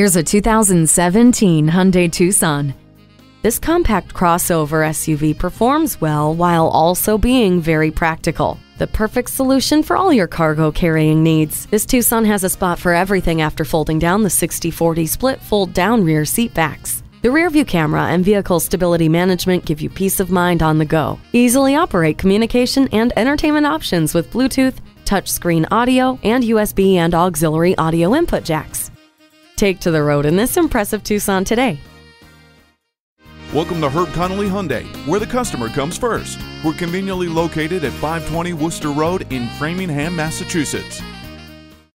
Here's a 2017 Hyundai Tucson. This compact crossover SUV performs well while also being very practical. The perfect solution for all your cargo carrying needs. This Tucson has a spot for everything after folding down the 60 40 split fold down rear seat backs. The rear view camera and vehicle stability management give you peace of mind on the go. Easily operate communication and entertainment options with Bluetooth, touchscreen audio, and USB and auxiliary audio input jacks. Take to the road in this impressive Tucson today. Welcome to Herb Connolly Hyundai, where the customer comes first. We're conveniently located at 520 Worcester Road in Framingham, Massachusetts.